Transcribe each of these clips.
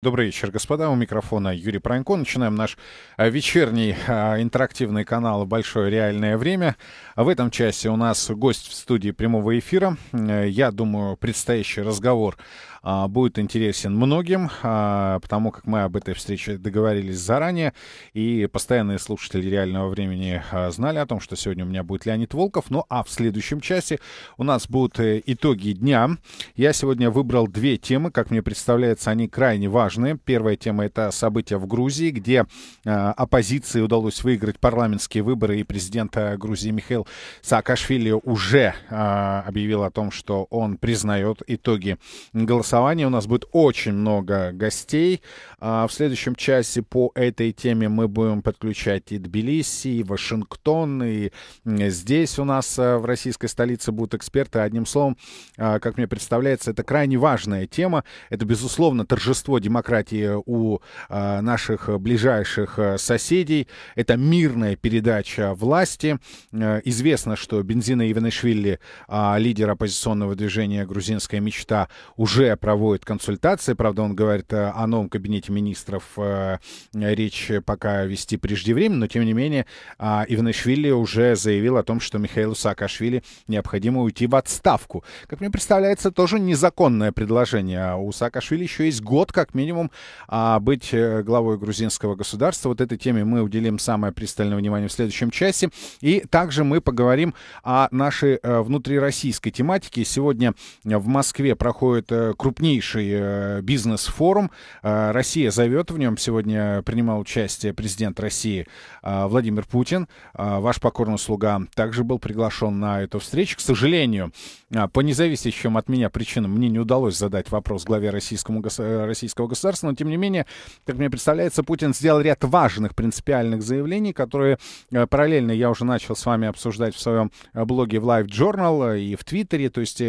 Добрый вечер, господа. У микрофона Юрий Пронько. Начинаем наш а, вечерний а, интерактивный канал «Большое реальное время». В этом часе у нас гость в студии прямого эфира. Э, я думаю, предстоящий разговор а, будет интересен многим, потому как мы об этой встрече договорились заранее, и постоянные слушатели реального времени знали о том, что сегодня у меня будет Леонид Волков. Ну а в следующем часе у нас будут э, итоги дня. Я сегодня выбрал две темы, как мне представляется, они крайне важные. Первая тема — это события в Грузии, где оппозиции удалось выиграть парламентские выборы, и президент Грузии Михаил Саакашвили уже объявил о том, что он признает итоги голосования. У нас будет очень много гостей. А в следующем часе по этой теме мы будем подключать и Тбилиси, и Вашингтон, и здесь у нас а, в российской столице будут эксперты. Одним словом, как мне представляется, это крайне важная тема. Это, безусловно, торжество демократии у а, наших ближайших соседей. Это мирная передача власти. Известно, что Бензина Иванишвили, лидер оппозиционного движения «Грузинская мечта», уже проводит консультации. Правда, он говорит э, о новом кабинете министров. Э, речь пока вести преждевременно, но тем не менее а, Иванишвили уже заявил о том, что Михаилу Саакашвили необходимо уйти в отставку. Как мне представляется, тоже незаконное предложение. У Саакашвили еще есть год, как минимум, а, быть э, главой грузинского государства. Вот этой теме мы уделим самое пристальное внимание в следующем часе. И также мы поговорим о нашей внутрироссийской тематике. Сегодня в Москве проходит крупнейший э, бизнес-форум. Э, Россия зовет, в нем сегодня принимал участие президент России э, Владимир Путин. Ваш покорный слуга также был приглашен на эту встречу. К сожалению, по независящим от меня причинам мне не удалось задать вопрос главе российскому, российского государства, но тем не менее, как мне представляется, Путин сделал ряд важных принципиальных заявлений, которые параллельно я уже начал с вами обсуждать в своем блоге в Live Journal и в Твиттере. То есть,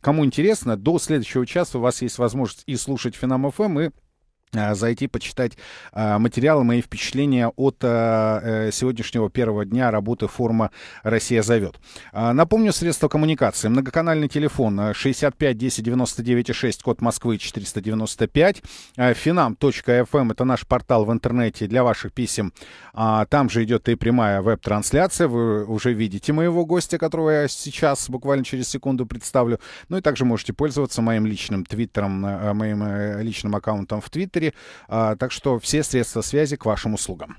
кому интересно, до следующего часа у вас есть возможность и слушать Финам ФМ, и а, зайти почитать а, материалы, мои впечатления от а, э, сегодняшнего первого дня работы форума «Россия зовет». Напомню, средства коммуникации. Многоканальный телефон 65 10 99 6, код Москвы 495. Финам.фм эм – это наш портал в интернете для ваших писем. Там же идет и прямая веб-трансляция. Вы уже видите моего гостя, которого я сейчас буквально через секунду представлю. Ну и также можете пользоваться моим личным твиттером, моим э, личным аккаунтом в Твиттере Твиттере. А, так что все средства связи к вашим услугам.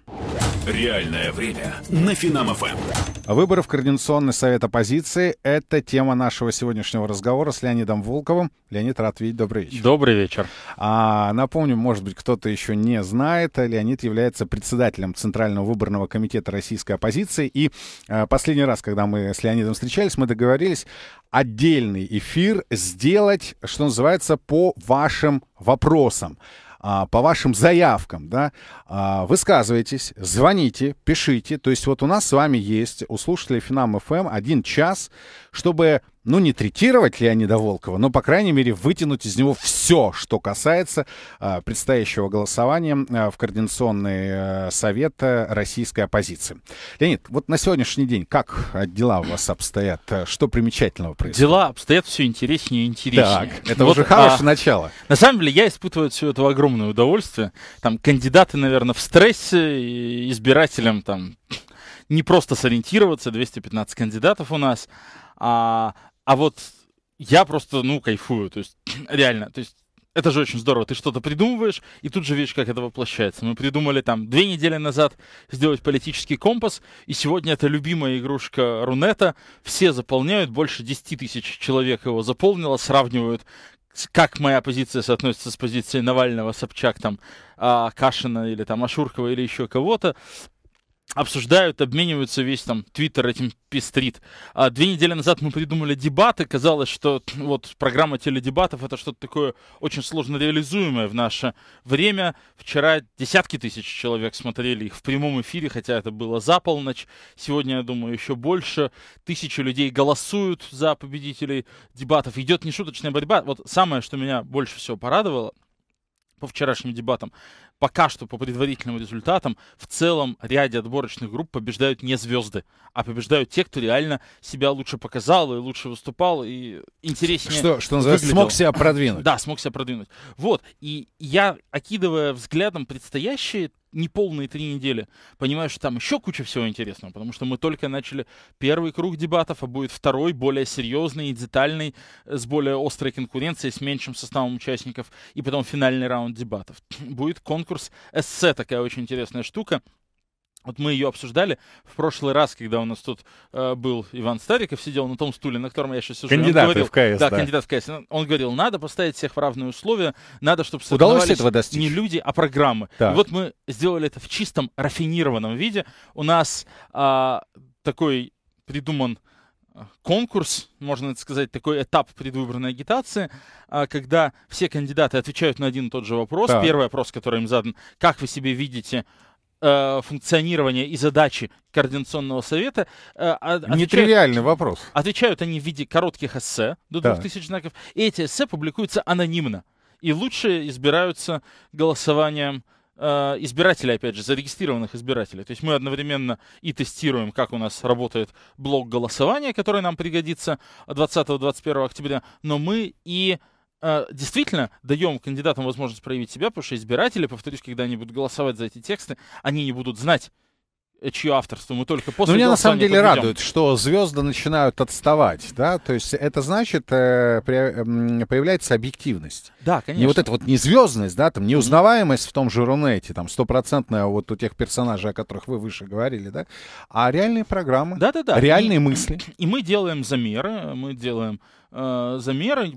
Реальное время на Финам ФМ. Выборы в Координационный совет оппозиции — это тема нашего сегодняшнего разговора с Леонидом Волковым. Леонид, рад видеть. Добрый вечер. Добрый вечер. А, напомню, может быть, кто-то еще не знает, Леонид является председателем Центрального выборного комитета российской оппозиции. И а, последний раз, когда мы с Леонидом встречались, мы договорились отдельный эфир сделать, что называется, по вашим вопросам а, по вашим заявкам, да, а, высказывайтесь, звоните, пишите. То есть вот у нас с вами есть у слушателей Финам ФМ один час, чтобы ну, не третировать Леонида Волкова, но, по крайней мере, вытянуть из него все, что касается э, предстоящего голосования э, в Координационный э, совет российской оппозиции. Леонид, вот на сегодняшний день как дела у вас обстоят? Что примечательного происходит? Dела обстоят все интереснее и интереснее. Так, это вот, уже хорошее а, начало. На самом деле, я испытываю все это огромное удовольствие. Там кандидаты, наверное, в стрессе, избирателям там не просто сориентироваться, 215 кандидатов у нас, а а вот я просто, ну, кайфую, то есть, реально, то есть, это же очень здорово. Ты что-то придумываешь, и тут же видишь, как это воплощается. Мы придумали там две недели назад сделать политический компас, и сегодня это любимая игрушка Рунета. Все заполняют, больше 10 тысяч человек его заполнило, сравнивают, как моя позиция соотносится с позицией Навального, Собчак, там, а, Кашина или там Ашуркова или еще кого-то обсуждают, обмениваются, весь там твиттер этим пестрит. А две недели назад мы придумали дебаты, казалось, что вот программа теледебатов это что-то такое очень сложно реализуемое в наше время. Вчера десятки тысяч человек смотрели их в прямом эфире, хотя это было за полночь. Сегодня, я думаю, еще больше. Тысячи людей голосуют за победителей дебатов. Идет нешуточная борьба. Вот самое, что меня больше всего порадовало, по вчерашним дебатам. Пока что по предварительным результатам в целом ряде отборочных групп побеждают не звезды, а побеждают те, кто реально себя лучше показал и лучше выступал и интереснее Что, что называется, выглядел. смог себя продвинуть. Да, смог себя продвинуть. Вот, и я, окидывая взглядом предстоящие неполные три недели, понимаю, что там еще куча всего интересного, потому что мы только начали первый круг дебатов, а будет второй, более серьезный и детальный, с более острой конкуренцией, с меньшим составом участников, и потом финальный раунд дебатов. Будет конкурс эссе, такая очень интересная штука. Вот мы ее обсуждали в прошлый раз, когда у нас тут э, был Иван Стариков, сидел на том стуле, на котором я сейчас сижу. Кандидаты говорил- в КС, Да, да. кандидат в КС. Он говорил, надо поставить всех в равные условия, надо, чтобы Удалось этого достичь? не люди, а программы. Так. И вот мы сделали это в чистом рафинированном виде. У нас а, такой придуман а, конкурс, можно это сказать, такой этап предвыборной агитации, а, когда все кандидаты отвечают на один и тот же вопрос. Так. Первый вопрос, который им задан, как вы себе видите э, функционирование и задачи Координационного совета. Э, Нетривиальный вопрос. Отвечают они в виде коротких эссе до Так. 2000 знаков. И эти эссе публикуются анонимно. И лучшие избираются голосованием э, избирателей, опять же, зарегистрированных избирателей. То есть мы одновременно и тестируем, как у нас работает блок голосования, который нам пригодится 20-21 октября, но мы и э, действительно даем кандидатам возможность проявить себя, потому что избиратели, повторюсь, когда они будут голосовать за эти тексты, они не будут знать, э, чье авторство. Мы только после Но меня на самом деле подведем. радует, что звезды начинают отставать, да, то есть это значит, э, появляется объективность. Да, конечно. Не вот эта вот незвездность, да, там неузнаваемость в том же Рунете, там стопроцентная вот у тех персонажей, о которых вы выше говорили, да, а реальные программы, Да-да-да. реальные И- мысли. И мы делаем замеры, мы делаем э, замеры,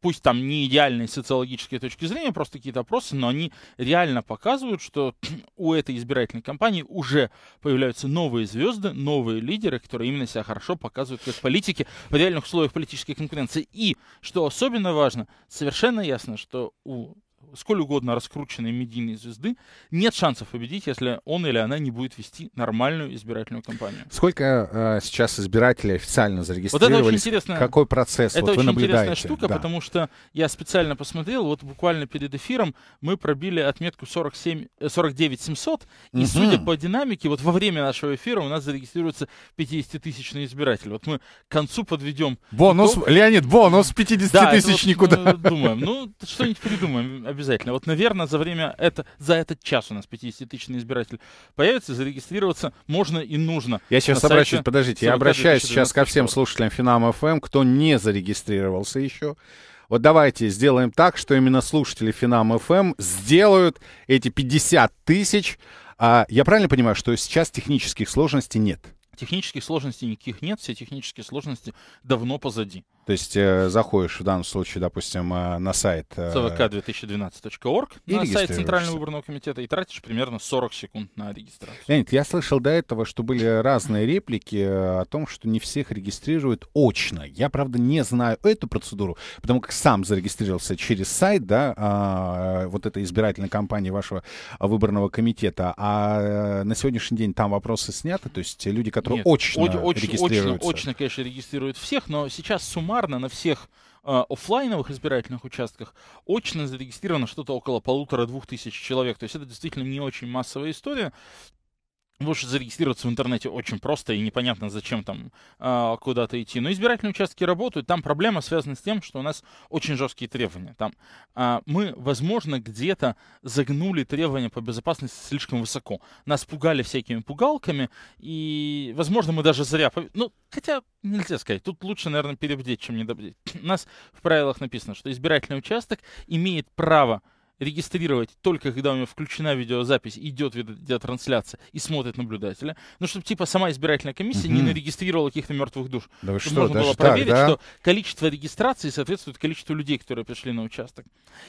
пусть там не идеальные с социологической точки зрения, просто какие-то опросы, но они реально показывают, что у этой избирательной кампании уже появляются новые звезды, новые лидеры, которые именно себя хорошо показывают как политики в реальных условиях политической конкуренции. И, что особенно важно, совершенно ясно, что у сколь угодно раскрученной медийной звезды нет шансов победить, если он или она не будет вести нормальную избирательную кампанию. Сколько э, сейчас избирателей официально Вот это очень зарегистрировались? интересно. Какой процесс Это вот вы очень наблюдаете? интересная штука, Да. потому что я специально посмотрел, вот буквально перед эфиром мы пробили отметку 47, э, 49 700, и Мгм. судя по динамике, вот во время нашего эфира у нас зарегистрируется 50-тысячный избиратель. Вот мы к концу подведем Бонус, итог. Леонид, бонус 50 Да, тысяч вот никуда. мы думаем. Ну, что-нибудь придумаем обязательно. Вот, наверное, за время это, за этот час у нас 50-тысячный избиратель появится, зарегистрироваться можно и нужно. Я сейчас сайте подождите, я 42 обращаюсь сейчас ко 2012 всем слушателям Финам ФМ, кто не зарегистрировался еще. Вот давайте сделаем так, что именно слушатели Финам ФМ сделают эти 50 тысяч. А, я правильно понимаю, что сейчас технических сложностей нет? Технических сложностей никаких нет, все технические сложности давно позади. То есть э, заходишь в данном случае, допустим, э, на сайт... э, cvk2012.org и на сайт. Центрального выборного комитета и тратишь примерно 40 секунд на регистрацию. Леонид, я слышал до этого, что были разные реплики э, о том, что не всех регистрируют очно. Я, правда, не знаю эту процедуру, потому как сам зарегистрировался через сайт, да, а, вот этой избирательной кампании вашего выборного комитета. А э, на сегодняшний день там вопросы сняты, то есть люди, которые Нет, очно оч- оч- регистрируются. Очно, очно, конечно, регистрируют всех, но сейчас суммарно на всех э, оффлайновых избирательных участках очно зарегистрировано что-то около полутора-двух тысяч человек. То есть это действительно не очень массовая история. Лучше зарегистрироваться в интернете очень просто и непонятно, зачем там а, куда-то идти. Но избирательные участки работают. Там проблема связана с тем, что у нас очень жесткие требования. Там а, мы, возможно, где-то загнули требования по безопасности слишком высоко. Нас пугали всякими пугалками, и, возможно, мы даже зря... Ну, хотя нельзя сказать. Тут лучше, наверное, перебдеть, чем недобдеть. У нас в правилах написано, что избирательный участок имеет право регистрировать только когда у него включена видеозапись, идет видеотрансляция и смотрит наблюдателя. Ну, чтобы типа сама избирательная комиссия не Мгм. нарегистрировала каких-то мертвых душ. Да вы Чтобы что, можно было так, проверить, да? что количество регистрации соответствует количеству людей, которые пришли на участок.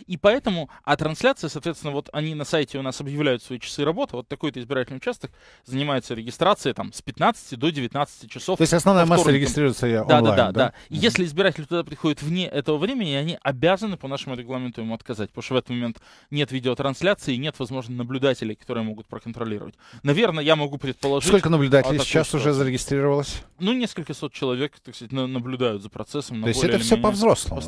И поэтому, а трансляция, соответственно, вот они на сайте у нас объявляют свои часы работы, вот такой-то избирательный участок занимается регистрацией там с 15 до 19 часов. То есть основная масса вторникам. регистрируется э, Да, онлайн, да, да, да. И Мгм. если избиратель туда приходит вне этого времени, они обязаны по нашему регламенту ему отказать, потому что в этот момент нет видеотрансляции, нет, возможно, наблюдателей, которые могут проконтролировать. Наверное, я могу предположить... Сколько наблюдателей сейчас уже зарегистрировалось? Ну, несколько сот человек, так сказать, наблюдают за процессом. То есть это все по-взрослому,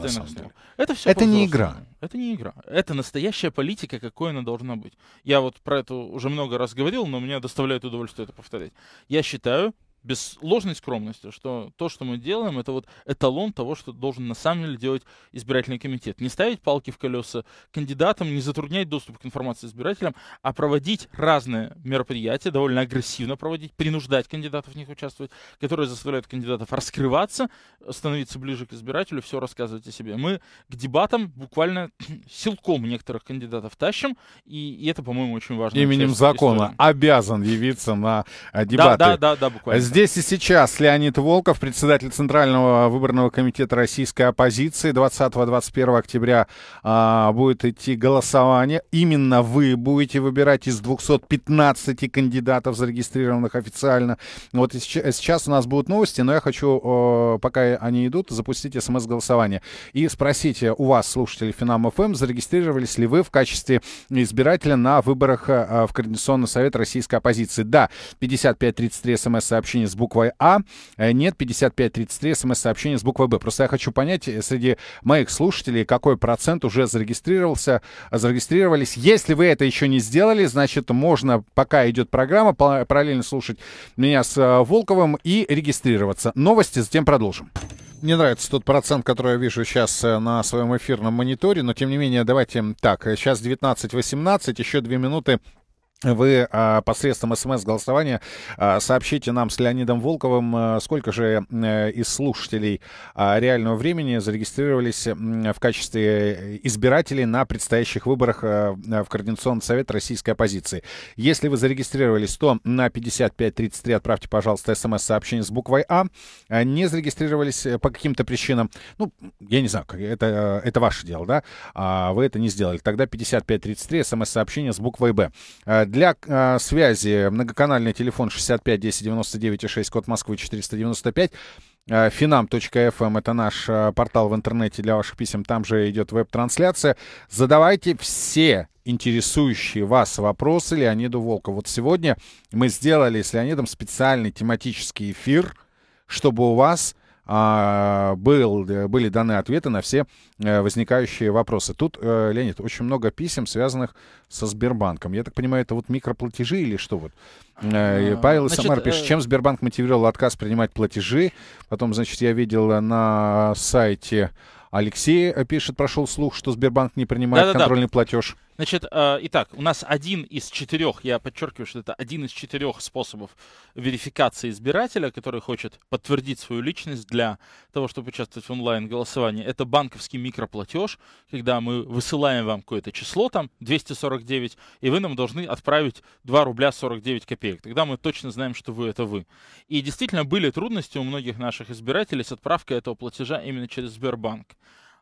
Это все Это не игра. Это не игра. Это настоящая политика, какой она должна быть. Я вот про это уже много раз говорил, но мне доставляет удовольствие это повторять. Я считаю, без ложной скромности, что то, что мы делаем, это вот эталон того, что должен на самом деле делать избирательный комитет. Не ставить палки в колеса кандидатам, не затруднять доступ к информации избирателям, а проводить разные мероприятия, довольно агрессивно проводить, принуждать кандидатов в них участвовать, которые заставляют кандидатов раскрываться, становиться ближе к избирателю, все рассказывать о себе. Мы к дебатам буквально силком некоторых кандидатов тащим, и, и это, по-моему, очень важно. Именем закона истории. обязан явиться на дебаты. Да, да, да, да, буквально. Здесь и сейчас Леонид Волков, председатель Центрального выборного комитета российской оппозиции. 20-21 октября а, будет идти голосование. Именно вы будете выбирать из 215 кандидатов, зарегистрированных официально. Вот сейчас у нас будут новости, но я хочу, пока они идут, запустить смс-голосование. И спросите у вас, слушатели Финам ФМ, зарегистрировались ли вы в качестве избирателя на выборах а, в Координационный совет российской оппозиции. Да, 5533 смс-сообщение сообщение с буквой А, э, нет 5533 смс-сообщение с буквой Б. Просто я хочу понять э, среди моих слушателей, какой процент уже зарегистрировался, зарегистрировались. Если вы это еще не сделали, значит, можно, пока идет программа, параллельно слушать меня с э, Волковым и регистрироваться. Новости затем продолжим. Мне нравится тот процент, который я вижу сейчас на своем эфирном мониторе, но тем не менее, давайте так, сейчас 19.18, еще две минуты вы а, посредством смс-голосования а, сообщите нам с Леонидом Волковым, а, сколько же а, из слушателей реального времени зарегистрировались в качестве избирателей на предстоящих выборах в Координационный совет российской оппозиции. Если вы зарегистрировались, то на 5533 отправьте, пожалуйста, смс-сообщение с буквой А. не зарегистрировались по каким-то причинам, ну, я не знаю, это, это ваше дело, да, вы это не сделали. Тогда 5533 смс-сообщение с буквой Б. Для э, связи многоканальный телефон 65 10 99 6, код Москвы 495. Finam.fm эм это наш э, портал в интернете для ваших писем. Там же идет веб-трансляция. Задавайте все интересующие вас вопросы Леониду Волкову. Вот сегодня мы сделали с Леонидом специальный тематический эфир, чтобы у вас а, был, были даны ответы на все э, возникающие вопросы. Тут, э, Леонид, очень много писем, связанных со Сбербанком. Я так понимаю, это вот микроплатежи или что вот? Э, Павел из Самары пишет, чем Сбербанк мотивировал отказ принимать платежи. Потом, значит, я видел на сайте Алексей пишет, прошел слух, что Сбербанк не принимает Да-да-да. контрольный платеж. Значит, э, итак, у нас один из четырех, я подчеркиваю, что это один из четырех способов верификации избирателя, который хочет подтвердить свою личность для того, чтобы участвовать в онлайн-голосовании. Это банковский микроплатеж, когда мы высылаем вам какое-то число, там 249, и вы нам должны отправить 2 рубля 49 копеек. Тогда мы точно знаем, что вы это вы. И действительно были трудности у многих наших избирателей с отправкой этого платежа именно через Сбербанк.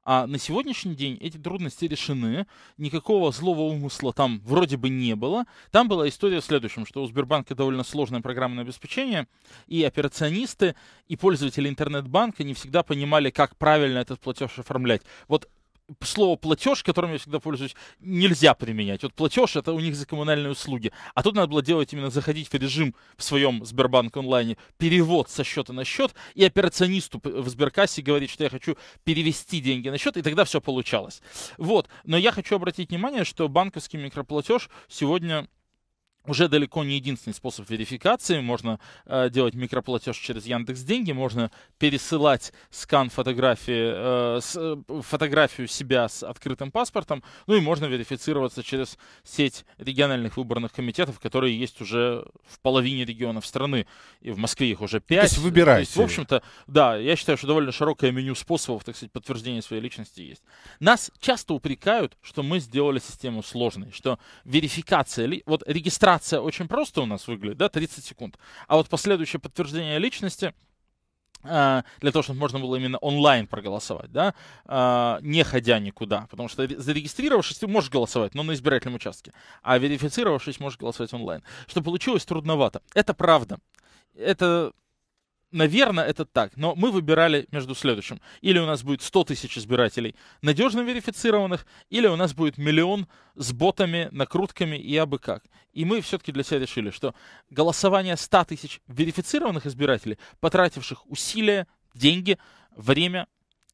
А на сегодняшний день эти трудности решены, никакого злого умысла там вроде бы не было. Там была история в следующем, что у Сбербанка довольно сложное программное обеспечение, и операционисты, и пользователи интернет-банка не всегда понимали, как правильно этот платеж оформлять. Вот слово платеж, которым я всегда пользуюсь, нельзя применять. Вот платеж это у них за коммунальные услуги. А тут надо было делать именно заходить в режим в своем Сбербанк онлайне, перевод со счета на счет, и операционисту в Сберкассе говорить, что я хочу перевести деньги на счет, и тогда все получалось. Вот. Но я хочу обратить внимание, что банковский микроплатеж сегодня уже далеко не единственный способ верификации. Можно э, делать микроплатеж через Яндекс Деньги, можно пересылать скан фотографии, э, с, э, фотографию себя с открытым паспортом, ну и можно верифицироваться через сеть региональных выборных комитетов, которые есть уже в половине регионов страны. И в Москве их уже пять. То есть выбирайте. То есть, в общем-то, да, я считаю, что довольно широкое меню способов, так сказать, подтверждения своей личности есть. Нас часто упрекают, что мы сделали систему сложной, что верификация, вот регистрация регистрация очень просто у нас выглядит, да, 30 секунд. А вот последующее подтверждение личности а, для того, чтобы можно было именно онлайн проголосовать, да, а, не ходя никуда. Потому что зарегистрировавшись, ты можешь голосовать, но на избирательном участке. А верифицировавшись, можешь голосовать онлайн. Что получилось трудновато. Это правда. Это наверное, это так. Но мы выбирали между следующим. Или у нас будет 100 тысяч избирателей надежно верифицированных, или у нас будет миллион с ботами, накрутками и абы как. И мы все-таки для себя решили, что голосование 100 тысяч верифицированных избирателей, потративших усилия, деньги, время,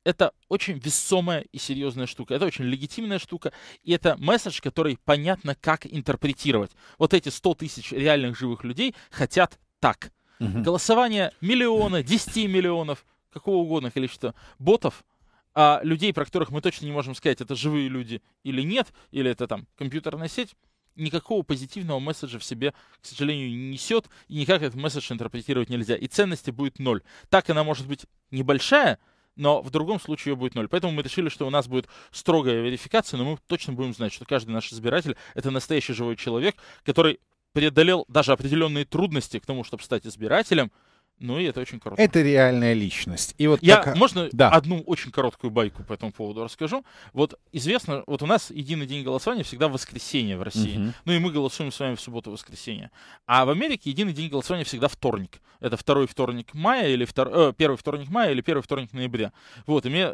это очень весомая и серьезная штука. Это очень легитимная штука. И это месседж, который понятно, как интерпретировать. Вот эти 100 тысяч реальных живых людей хотят так. Угу. Голосование миллиона, 10 миллионов, какого угодно количества ботов, а людей, про которых мы точно не можем сказать, это живые люди или нет, или это там компьютерная сеть, никакого позитивного месседжа в себе, к сожалению, не несет, и никак этот месседж интерпретировать нельзя. И ценности будет ноль. Так она может быть небольшая, но в другом случае ее будет ноль. Поэтому мы решили, что у нас будет строгая верификация, но мы точно будем знать, что каждый наш избиратель — это настоящий живой человек, который преодолел даже определенные трудности к тому, чтобы стать избирателем, ну и это очень круто. Это реальная личность. И вот Я, пока... можно да. одну очень короткую байку по этому поводу расскажу? Вот известно, вот у нас единый день голосования всегда в воскресенье в России. Угу. Ну и мы голосуем с вами в субботу-воскресенье. А в Америке единый день голосования всегда вторник. Это второй вторник мая или втор... э, первый вторник мая или первый вторник ноября. Вот, и мне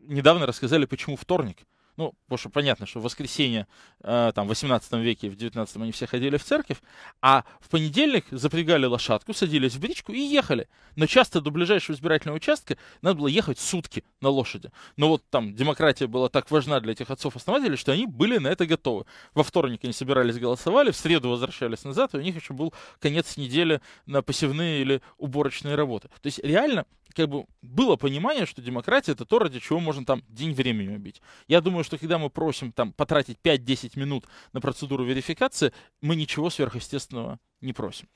недавно рассказали, почему вторник. Ну, потому что понятно, что в воскресенье, э, там, в 18 веке, в 19 они все ходили в церковь, а в понедельник запрягали лошадку, садились в бричку и ехали. Но часто до ближайшего избирательного участка надо было ехать сутки на лошади. Но вот там демократия была так важна для этих отцов-основателей, что они были на это готовы. Во вторник они собирались, голосовали, в среду возвращались назад, и у них еще был конец недели на посевные или уборочные работы. То есть реально как бы было понимание, что демократия это то, ради чего можно там день времени убить. Я думаю, что когда мы просим там потратить 5-10 минут на процедуру верификации, мы ничего сверхъестественного не просим.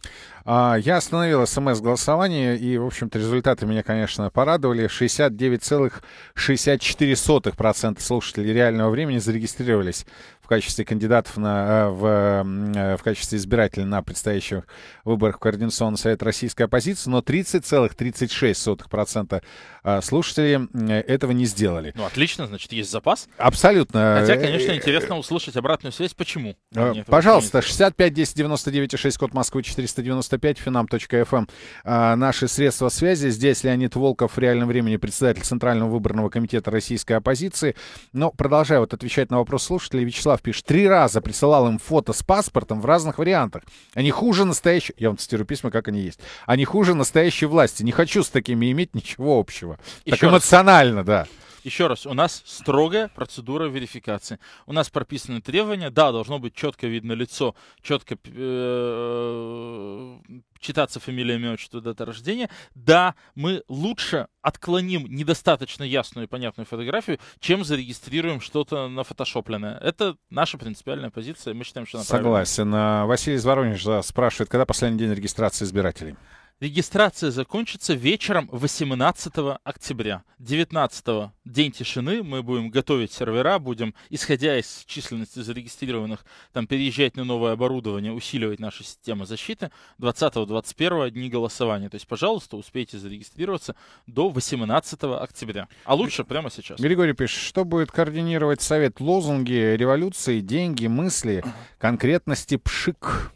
А, я остановил смс-голосование, и, в общем-то, результаты меня, конечно, порадовали. 69,64% слушателей реального времени зарегистрировались в качестве кандидатов на, э, в, э, в качестве избирателей на предстоящих выборах в Координационный совет российской оппозиции, но 30,36% э, слушателей этого не сделали. Ну, отлично, значит, есть запас. Абсолютно. Хотя, конечно, интересно услышать обратную связь, почему. Пожалуйста, 65 10 99 6 код Москвы 495, finam.fm. Эм. А, наши средства связи. Здесь Леонид Волков в реальном времени председатель Центрального выборного комитета российской оппозиции. Но продолжаю вот отвечать на вопрос слушателей. Вячеслав пишет, три раза присылал им фото с паспортом в разных вариантах. Они хуже настоящей... Я вам цитирую письма, как они есть. Они хуже настоящей власти. Не хочу с такими иметь ничего общего. Еще так эмоционально, раз. да. Еще раз, у нас строгая процедура верификации. У нас прописаны требования, да, должно быть четко видно лицо, четко э, читаться фамилия, имя, отчество, дата рождения. Да, мы лучше отклоним недостаточно ясную и понятную фотографию, чем зарегистрируем что-то на фотошопленное. Это наша принципиальная позиция, мы считаем, что она Согласен. А Василий из Воронежа спрашивает, когда последний день регистрации избирателей? Регистрация закончится вечером 18 октября. 19 день тишины, мы будем готовить сервера, будем, исходя из численности зарегистрированных, там переезжать на новое оборудование, усиливать нашу систему защиты. 20-21 дни голосования. То есть, пожалуйста, успейте зарегистрироваться до 18 октября. А лучше прямо сейчас. Григорий пишет, что будет координировать совет лозунги революции, деньги, мысли, конкретности пшик.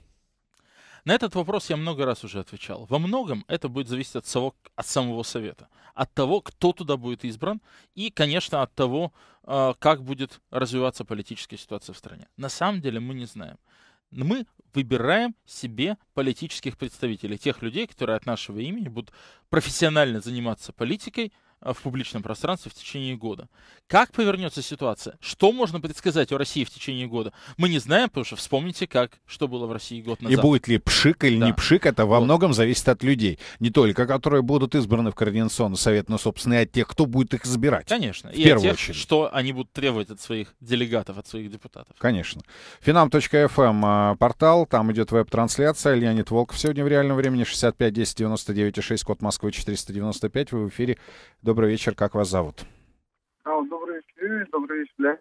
На этот вопрос я много раз уже отвечал. Во многом это будет зависеть от, самого, от самого совета, от того, кто туда будет избран, и, конечно, от того, а, как будет развиваться политическая ситуация в стране. На самом деле мы не знаем. Мы выбираем себе политических представителей, тех людей, которые от нашего имени будут профессионально заниматься политикой, в публичном пространстве в течение года. Как повернется ситуация? Что можно предсказать о России в течение года? Мы не знаем, потому что вспомните, как, что было в России год назад. И будет ли пшик или да. не пшик, это во вот. многом зависит от людей. Не только, которые будут избраны в Координационный совет, но, собственно, и от тех, кто будет их избирать. Конечно. В и первую от тех, очередь. что они будут требовать от своих делегатов, от своих депутатов. Конечно. Finam.fm эм, а, портал, там идет веб-трансляция. Леонид Волков сегодня в реальном времени 65 10 99 6, код Москвы 495. Вы в эфире. Добрый вечер, как вас зовут? А, добрый вечер, добрый вечер, Леонид.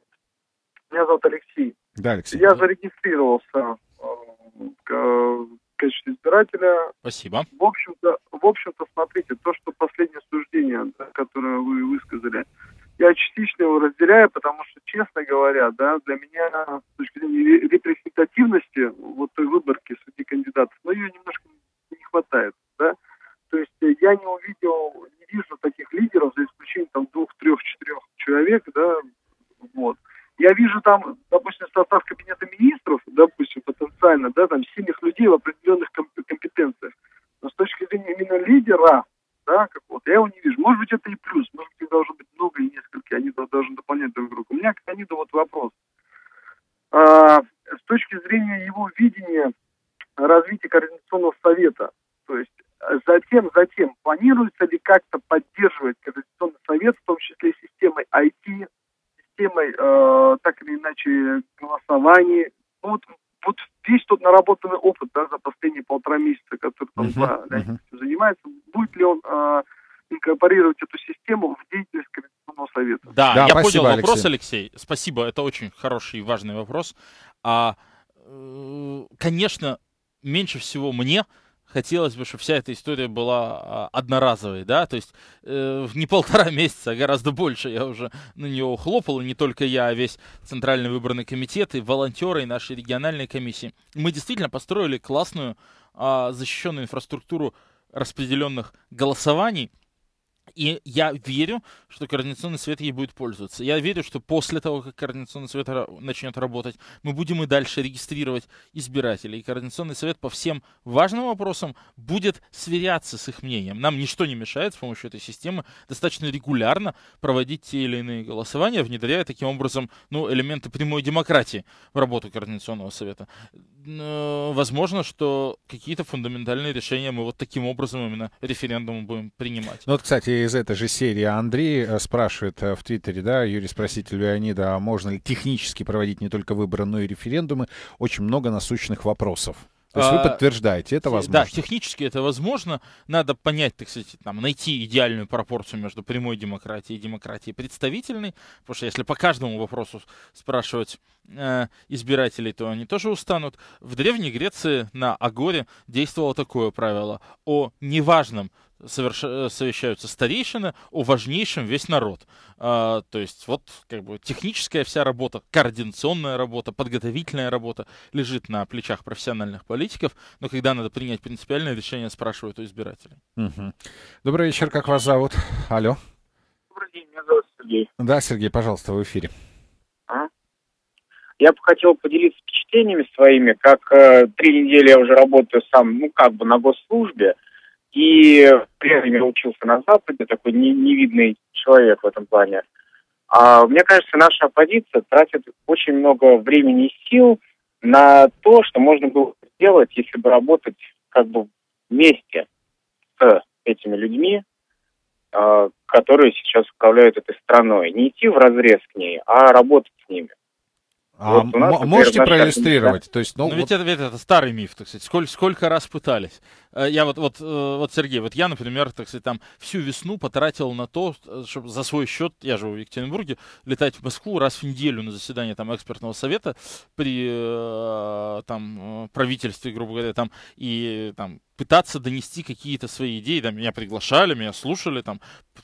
Меня зовут Алексей. Да, Алексей. Я зарегистрировался э, в качестве избирателя. Спасибо. В общем-то, в общем-то, смотрите, то, что последнее суждение, да, которое вы высказали, я частично его разделяю, потому что, честно говоря, да, для меня с точки зрения репрезентативности вот той выборки среди кандидатов, но ее немножко не хватает, да. То есть я не человек, да, вот. Я вижу там, допустим, состав кабинета министров, допустим, потенциально, да, там сильных людей в Да, да я спасибо, понял вопрос, Алексей. Спасибо, это очень хороший и важный вопрос. А, э, конечно, меньше всего мне хотелось бы, чтобы вся эта история была а, одноразовой, да, то есть э, не полтора месяца, а гораздо больше я уже на нее ухлопал, и не только я, а весь Центральный выборный комитет, и волонтеры, и наши региональные комиссии. Мы действительно построили классную э, защищенную инфраструктуру распределенных голосований, и я верю, что Координационный совет ей будет пользоваться. Я верю, что после того, как Координационный совет начнет работать, мы будем и дальше регистрировать избирателей. И Координационный совет по всем важным вопросам будет сверяться с их мнением. Нам ничто не мешает с помощью этой системы достаточно регулярно проводить те или иные голосования, внедряя таким образом ну, элементы прямой демократии в работу Координационного совета. Возможно, что какие-то фундаментальные решения мы вот таким образом именно референдумом будем принимать. Ну вот, кстати, из этой же серии Андрей э, спрашивает э, в Твиттере, да, Юрий спроситель Леонида, а можно ли технически проводить не только выборы, но и референдумы? Очень много насущных вопросов. То есть вы а, подтверждаете, это возможно? Да, технически это возможно. Надо понять, так сказать, там, найти идеальную пропорцию между прямой демократией и демократией представительной. Потому что если по каждому вопросу спрашивать э, избирателей, то они тоже устанут. В Древней Греции на Агоре действовало такое правило о неважном соверш... Э, совещаются старейшины, о важнейшем весь народ. А, то есть вот как бы техническая вся работа, координационная работа, подготовительная работа лежит на плечах профессиональных политиков, но когда надо принять принципиальное решение, спрашивают у избирателей. Угу. Добрый вечер, как вас зовут? Алло. Добрый день, меня зовут Сергей. Да, Сергей, пожалуйста, в эфире. А? Я бы хотел поделиться впечатлениями своими, как э, три недели я уже работаю сам, ну как бы на госслужбе, и прежде я учился на Западе, такой не, невидный человек в этом плане. А мне кажется, наша оппозиция тратит очень много времени и сил на то, что можно было сделать, если бы работать как бы вместе с этими людьми, э, которые сейчас управляют этой страной. Не идти в разрез к ней, а работать с ними. А вот можете проиллюстрировать? То есть, ну, ну вот... ведь, это, ведь это старый миф, так сказать. Сколько, сколько раз пытались? Э, я вот, вот, э, вот, Сергей, вот я, например, так сказать, там всю весну потратил на то, э, чтобы за свой счет, я живу в Екатеринбурге, летать в Москву раз в неделю на заседание там экспертного совета при там правительстве, грубо говоря, там и там пытаться донести какие-то свои идеи, там, меня приглашали, меня слушали, там,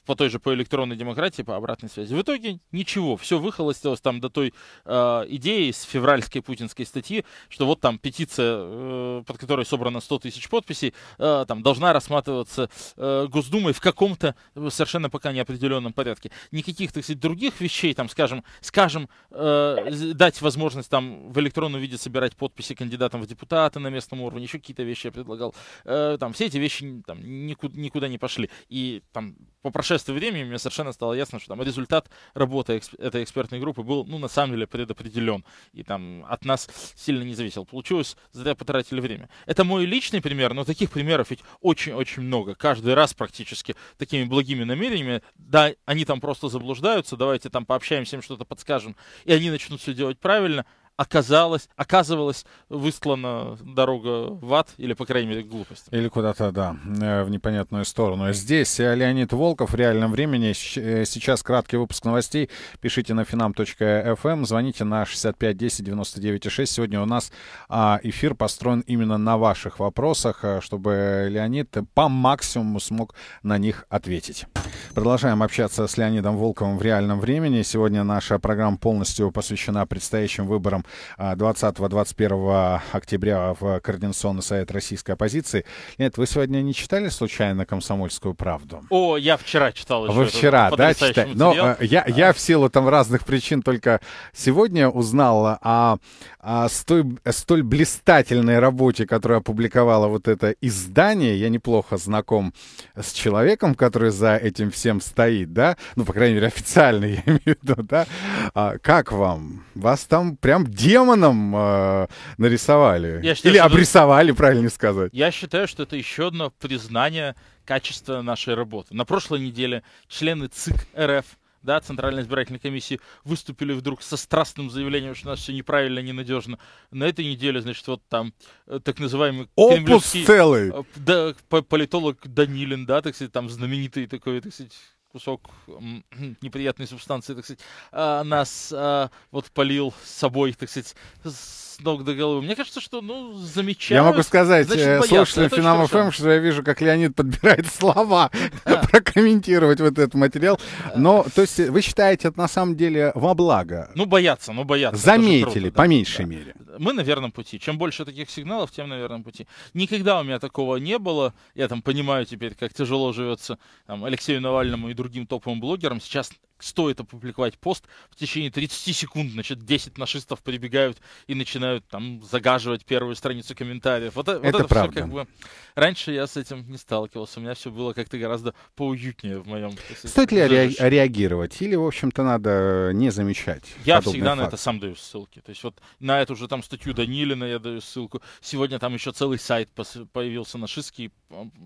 по той же, по электронной демократии, по обратной связи. В итоге ничего, все выхолостилось там до той э, идеи с февральской путинской статьи, что вот там петиция, э, под которой собрано 100 тысяч подписей, э, там, должна рассматриваться э, Госдумой в каком-то совершенно пока неопределенном порядке. Никаких, так сказать, других вещей, там, скажем, скажем, э, дать возможность там в электронном виде собирать подписи кандидатам в депутаты на местном уровне, еще какие-то вещи я предлагал э, там, все эти вещи там, никуда, никуда не пошли. И там, по прошествии времени мне совершенно стало ясно, что там результат работы эксп- этой экспертной группы был, ну, на самом деле, предопределен. И там от нас сильно не зависел. Получилось, зря потратили время. Это мой личный пример, но таких примеров ведь очень-очень много. Каждый раз практически такими благими намерениями. Да, они там просто заблуждаются, давайте там пообщаемся, им что-то подскажем, и они начнут все делать правильно оказалось, оказывалась выстлана дорога в ад, или, по крайней мере, глупость. Или куда-то, да, э, в непонятную сторону. Здесь э, Леонид Волков в реальном времени. Э, сейчас краткий выпуск новостей. Пишите на finam.fm, эм, звоните на 65 10 99 6. Сегодня у нас а, эфир построен именно на ваших вопросах, чтобы Леонид по максимуму смог на них ответить. Продолжаем общаться с Леонидом Волковым в реальном времени. Сегодня наша программа полностью посвящена предстоящим выборам вечером 20-21 октября в Координационный совет российской оппозиции. Нет, вы сегодня не читали случайно «Комсомольскую правду»? О, я вчера читал. Вы вчера, да, читали? Но я, я в силу там разных причин только сегодня узнал о, о столь, столь блистательной работе, которую опубликовало вот это издание. Я неплохо знаком с человеком, который за этим всем стоит, да? Ну, по крайней мере, официально я имею в виду, да? А, как вам? Вас там прям демоном э, нарисовали. Я считаю, Или обрисовали, это... правильно сказать. Я считаю, что это еще одно признание качества нашей работы. На прошлой неделе члены ЦИК РФ да, Центральной избирательной комиссии выступили вдруг со страстным заявлением, что у нас все неправильно, ненадежно. На этой неделе, значит, вот там э, так называемый Опус целый. Э, да, политолог Данилин, да, так сказать, там знаменитый такой, так сказать, кусок неприятной субстанции, так сказать, а, нас а, вот полил с собой, так сказать, с ног до головы. Мне кажется, что, ну, замечательно. Я могу сказать значит, э, слушателям Финам ФМ, что я вижу, как Леонид подбирает слова а. прокомментировать вот этот материал. Но, то есть, вы считаете, это на самом деле во благо? Ну, бояться, ну, бояться. Заметили, круто, по да, меньшей да. мере. Мы на верном пути. Чем больше таких сигналов, тем на верном пути. Никогда у меня такого не было. Я там понимаю теперь, как тяжело живется там, Алексею Навальному и другим топовым блогерам. Сейчас стоит опубликовать пост, в течение 30 секунд, значит, 10 нашистов прибегают и начинают там загаживать первую страницу комментариев. Вот, это, вот это правда. все как бы... Раньше я с этим не сталкивался, у меня все было как-то гораздо поуютнее в моем... Стоит ли ре- реагировать или, в общем-то, надо не замечать Я всегда факт. на это сам даю ссылки. То есть вот на эту же там статью Данилина я даю ссылку. Сегодня там еще целый сайт появился нашистский,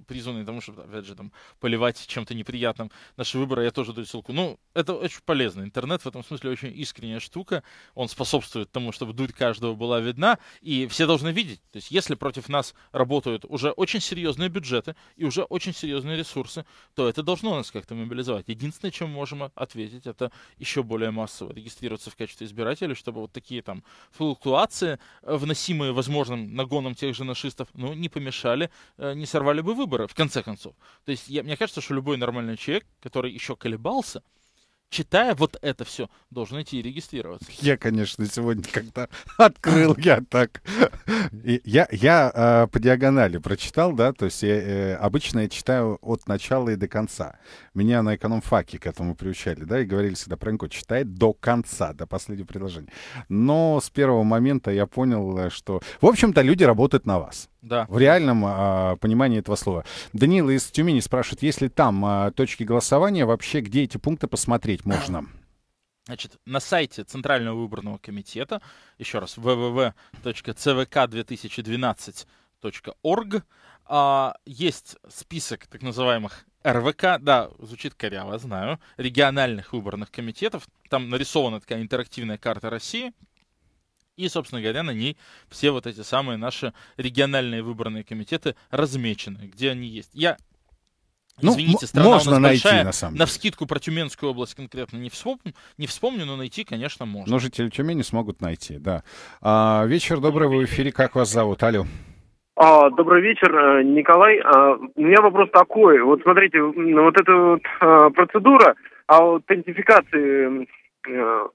призванный тому, чтобы, опять же, там поливать чем-то неприятным наши выборы, я тоже даю ссылку. Ну, это очень полезно. Интернет в этом смысле очень искренняя штука. Он способствует тому, чтобы дурь каждого была видна, и все должны видеть. То есть, если против нас работают уже очень серьезные бюджеты и уже очень серьезные ресурсы, то это должно нас как-то мобилизовать. Единственное, чем можем ответить, это еще более массово регистрироваться в качестве избирателя, чтобы вот такие там флуктуации, э, вносимые возможным нагоном тех же нашистов, ну, не помешали, э, не сорвали бы выборы, в конце концов. То есть, я, мне кажется, что любой нормальный человек, который еще колебался, читая вот это все, должен идти и регистрироваться. Я, конечно, сегодня когда открыл, я так... Я, я э, по диагонали прочитал, да, то есть я, э, обычно я читаю от начала и до конца. Меня на экономфаке к этому приучали, да, и говорили всегда, Пронько, читай до конца, до последнего предложения. Но с первого момента я понял, э, что, в общем-то, люди работают на вас. Да. В реальном а, понимании этого слова. Даниил из Тюмени спрашивает, есть ли там а, точки голосования, вообще где эти пункты посмотреть можно? Значит, на сайте Центрального выборного комитета, еще раз, www.cvk2012.org, а, есть список так называемых РВК, да, звучит коряво, знаю, региональных выборных комитетов. Там нарисована такая интерактивная карта России, и, собственно говоря, на ней все вот эти самые наши региональные выборные комитеты размечены, где они есть. Я ну, Извините, страна можно у нас найти, большая. на самом деле. На вскидку про Тюменскую область конкретно не вспомню, не вспомню, но найти, конечно, можно. Но жители Тюмени смогут найти, да. А, вечер добрый, вы в эфире. Как вас зовут? Алло. А, добрый вечер, э, Николай. А, у меня вопрос такой. Вот смотрите, вот эта вот а, процедура аутентификации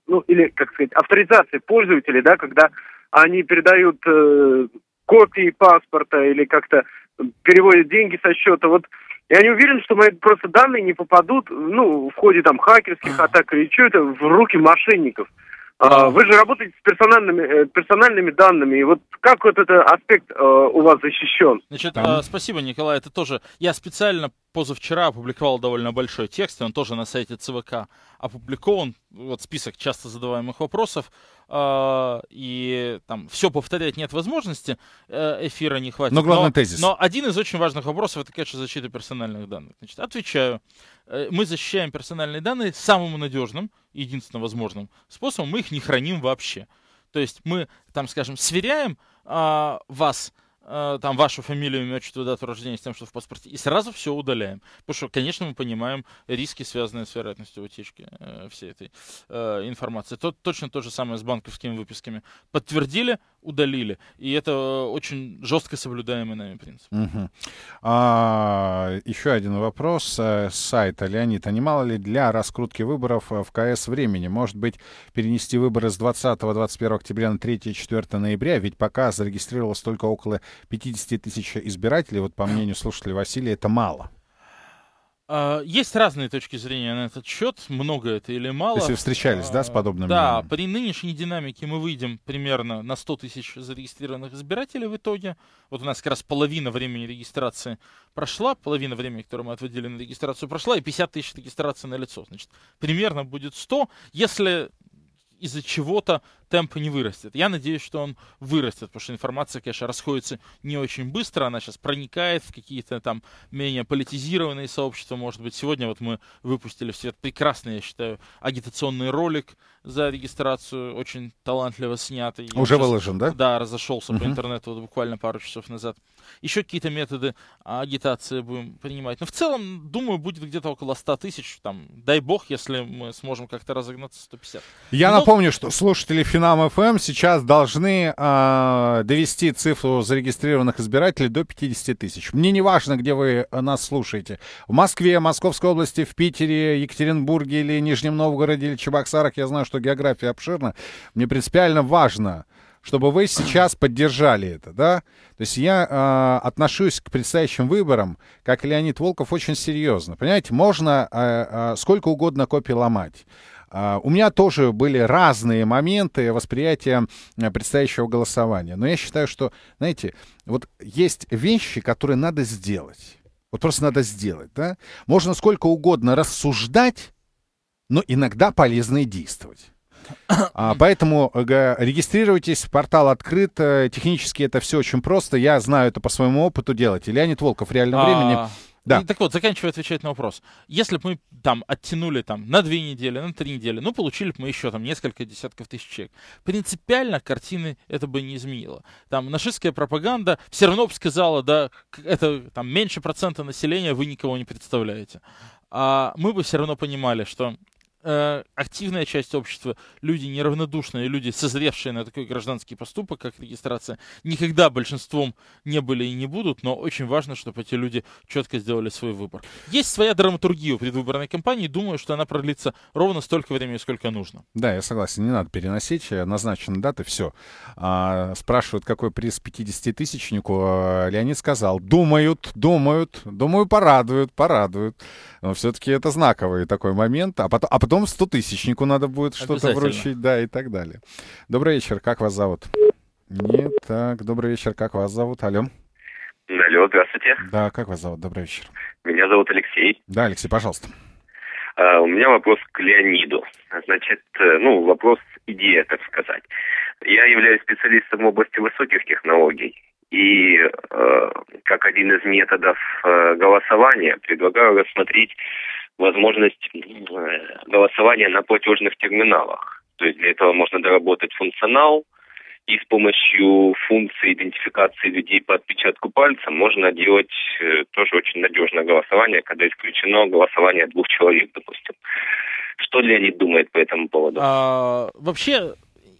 ну, или, как сказать, авторизации пользователей, да, когда они передают э, копии паспорта или как-то переводят деньги со счета. Вот я не уверен, что мои просто данные не попадут, ну, в ходе там хакерских атак или что это, в руки мошенников. А, вы же работаете с персональными, э, персональными данными. И вот как вот этот аспект э, у вас защищен? Значит, э, спасибо, Николай. Это тоже... Я специально позавчера опубликовал довольно большой текст, и он тоже на сайте ЦВК опубликован. Вот список часто задаваемых вопросов. Э, и там все повторять нет возможности, э, эфира не хватит. Но главный но, тезис. Но один из очень важных вопросов это, конечно, защита персональных данных. Значит, отвечаю. Э, мы защищаем персональные данные самым надежным, единственно возможным способом. Мы их не храним вообще. То есть мы, там, скажем, сверяем а, вас там вашу фамилию, имя, отчество, дату рождения с тем, что в паспорте, и сразу все удаляем. Потому что, конечно, мы понимаем риски, связанные с вероятностью утечки э, всей этой э, информации. То, точно то же самое с банковскими выписками. Подтвердили, удалили. И это очень жестко соблюдаемый нами принцип. Угу. А, еще один вопрос э, с сайта. Леонид, а не мало ли для раскрутки выборов э, в КС времени? Может быть, перенести выборы с 20-21 октября на 3-4 ноября? Ведь пока зарегистрировалось только около 50 тысяч избирателей. Вот по мнению слушателя Василия, это мало. А, есть разные точки зрения на этот счет, много это или мало. Если встречались, да, с а, подобным Да, мнением? при нынешней динамике мы выйдем примерно на 100 тысяч зарегистрированных избирателей в итоге. Вот у нас как раз половина времени регистрации прошла, половина времени, которое мы отводили на регистрацию, прошла, и 50 тысяч регистрации на лицо. Значит, примерно будет 100. Если из-за чего-то темп не вырастет. Я надеюсь, что он вырастет, потому что информация, конечно, расходится не очень быстро, она сейчас проникает в какие-то там менее политизированные сообщества, может быть. Сегодня вот мы выпустили в свет прекрасный, я считаю, агитационный ролик за регистрацию, очень талантливо снятый. Уже выложен, да? Да, разошелся uh-huh. по интернету вот буквально пару часов назад. Еще какие-то методы агитации будем принимать. Но в целом, думаю, будет где-то около 100 тысяч. Там, дай бог, если мы сможем как-то разогнаться 150. Я Но... напомню, что слушатели Финам ФМ сейчас должны э, довести цифру зарегистрированных избирателей до 50 тысяч. Мне не важно, где вы нас слушаете. В Москве, Московской области, в Питере, Екатеринбурге или Нижнем Новгороде или Чебоксарах. Я знаю, что география обширна. Мне принципиально важно чтобы вы сейчас поддержали это, да? То есть я э, отношусь к предстоящим выборам, как Леонид Волков, очень серьезно. Понимаете, можно э, э, сколько угодно копий ломать. Uh, у меня тоже были разные моменты восприятия предстоящего голосования. Но я считаю, что, знаете, вот есть вещи, которые надо сделать. Вот просто надо сделать, да? Можно сколько угодно рассуждать, но иногда полезно и действовать. А, поэтому э, регистрируйтесь, портал открыт, э, технически это все очень просто, я знаю это по своему опыту делать. Леонид Волков в реальном а, времени. Да. И, так вот, заканчивая отвечать на вопрос. Если бы мы там оттянули там на две недели, на три недели, ну, получили бы мы еще там несколько десятков тысяч человек. Принципиально картины это бы не изменило. Там нашистская пропаганда все равно бы сказала, да, это там меньше процента населения, вы никого не представляете. А мы бы все равно понимали, что э, активная часть общества, люди неравнодушные, люди, созревшие на такой гражданский поступок, как регистрация, никогда большинством не были и не будут, но очень важно, чтобы эти люди четко сделали свой выбор. Есть своя драматургия у предвыборной кампании, думаю, что она продлится ровно столько времени, сколько нужно. Да, я согласен, не надо переносить, э, назначены даты, все. А, спрашивают, какой приз 50-тысячнику, а, Леонид сказал, думают, думают, думаю, порадуют, порадуют. Но все-таки это знаковый такой момент, а потом, а потом потом 100 тысячнику надо будет что-то вручить, да, и так далее. Добрый вечер, как вас зовут? Не так, добрый вечер, как вас зовут? Алло. Алло, здравствуйте. Да, как вас зовут? Добрый вечер. Меня зовут Алексей. Да, Алексей, пожалуйста. Uh, у меня вопрос к Леониду. Значит, э, ну, вопрос идея, так сказать. Я являюсь специалистом в области высоких технологий. И э, как один из методов э, голосования предлагаю рассмотреть возможность голосования на платежных терминалах. То есть для этого можно доработать функционал, и с помощью функции идентификации людей по отпечатку пальца можно делать э, тоже очень надежное голосование, когда исключено голосование двух человек, допустим. Что Леонид думает по этому поводу? А, вообще,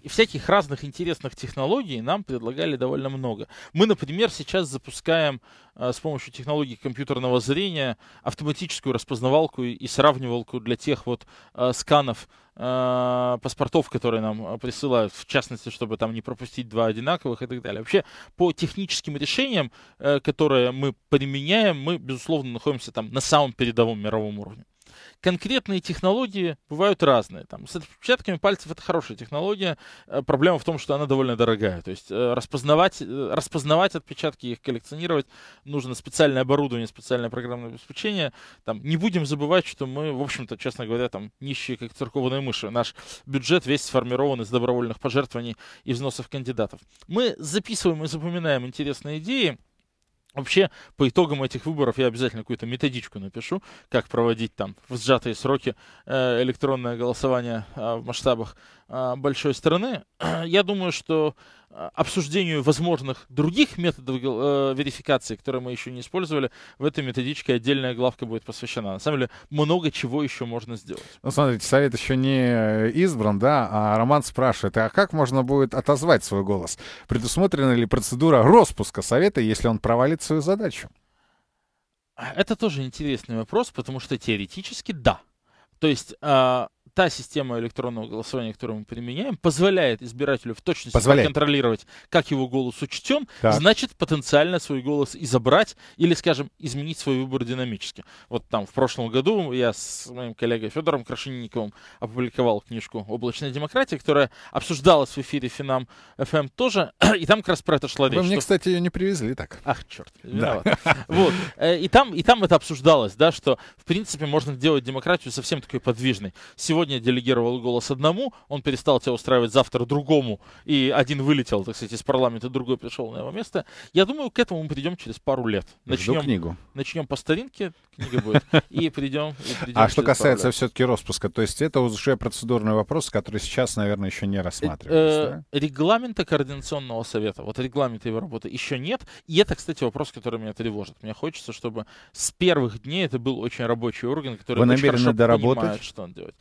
всяких разных интересных технологий нам предлагали довольно много. Мы, например, сейчас запускаем э, с помощью технологий компьютерного зрения автоматическую распознавалку и сравнивалку для тех вот э, сканов э, паспортов, которые нам э, присылают, в частности, чтобы там не пропустить два одинаковых и так далее. Вообще, по техническим решениям, э, которые мы применяем, мы, безусловно, находимся там на самом передовом мировом уровне конкретные технологии бывают разные. Там, с отпечатками пальцев это хорошая технология. Э, проблема в том, что она довольно дорогая. То есть э, распознавать, э, распознавать отпечатки, их коллекционировать нужно специальное оборудование, специальное программное обеспечение. Там, не будем забывать, что мы, в общем-то, честно говоря, там нищие, как церковные мыши. Наш бюджет весь сформирован из добровольных пожертвований и взносов кандидатов. Мы записываем и запоминаем интересные идеи, Вообще, по итогам этих выборов я обязательно какую-то методичку напишу, как проводить там в сжатые сроки э, электронное голосование э, в масштабах э, большой страны. Я думаю, что обсуждению возможных других методов э, верификации, которые мы еще не использовали, в этой методичке отдельная главка будет посвящена. На самом деле, много чего еще можно сделать. Ну, смотрите, совет еще не избран, да, а Роман спрашивает, а как можно будет отозвать свой голос? Предусмотрена ли процедура распуска совета, если он провалит свою задачу? Это тоже интересный вопрос, потому что теоретически да. То есть э, та система электронного голосования, которую мы применяем, позволяет избирателю в точности позволяет. контролировать, как его голос учтен, так. значит, потенциально свой голос и забрать или, скажем, изменить свой выбор динамически. Вот там в прошлом году я с моим коллегой Федором Крашенинниковым опубликовал книжку «Облачная демократия», которая обсуждалась в эфире Финам FM тоже, и там как раз про это шла речь. Вы мне, что... кстати, ее не привезли так. Ах, черт, виноват. Да. Вот. Э, и там, и там это обсуждалось, да, что, в принципе, можно делать демократию совсем такой подвижной. Сегодня сегодня делегировал голос одному, он перестал тебя устраивать завтра другому, и один вылетел, так сказать, из парламента, другой пришел на его место. Я думаю, к этому мы придем через пару лет. Начнем, Жду книгу. Начнем по старинке, книга будет, и придем. И придем а что касается все-таки распуска, то есть это уже процедурный вопрос, который сейчас, наверное, еще не рассматривается, э, Регламента Координационного совета, вот регламента его работы еще нет, и это, кстати, вопрос, который меня тревожит. Мне хочется, чтобы с первых дней это был очень рабочий орган, который Вы очень хорошо доработать? понимает, что он делает.